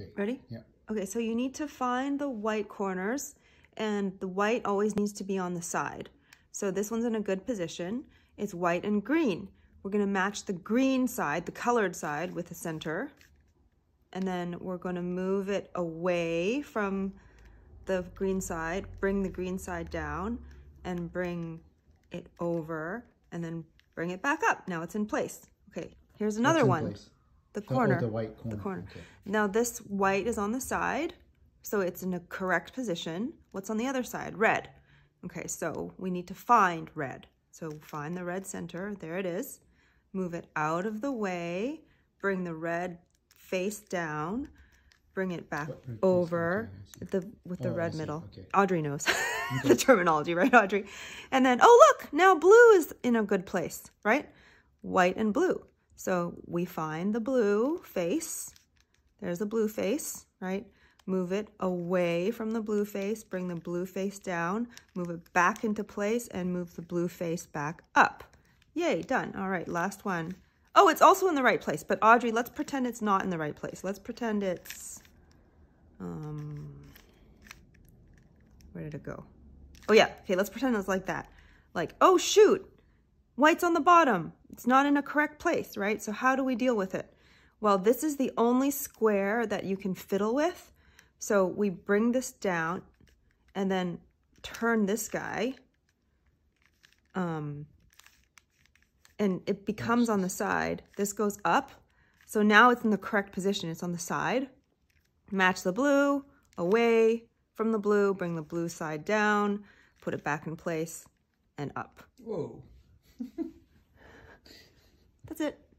Okay. Ready? Yeah. Okay, so you need to find the white corners and the white always needs to be on the side. So this one's in a good position. It's white and green. We're gonna match the green side, the colored side with the center. And then we're gonna move it away from the green side, bring the green side down and bring it over and then bring it back up. Now it's in place. Okay, here's another one. place? The The- oh, corner. the white corner, corner. okay. Now this white is on the side, so it's in a correct position. What's on the other side? Red. Okay, so we need to find red. So find the red center, there it is. Move it out of the way, bring the red face down, bring it back What over Okay, the, with the Oh, I red middle. okay. Audrey knows the terminology, right, Audrey? And then, oh, look, now blue is in a good place, right? White and blue. So we find the blue face. There's the blue face, right? Move it away from the blue face, bring the blue face down, move it back into place, and move the blue face back up. Yay, done. All right, last one. Oh, it's also in the right place, but Audrey, let's pretend it's not in the right place. Let's pretend it's, um, where did it go? Oh yeah, okay, let's pretend it's like that. Like, oh shoot, white's on the bottom. It's not in a correct place, right? So how do we deal with it? Well, this is the only square that you can fiddle with. So we bring this down and then turn this guy. Um, and it becomes on the side. This goes up. So now it's in the correct position. It's on the side. Match the blue, away from the blue, bring the blue side down, put it back in place and up. Whoa. That's it.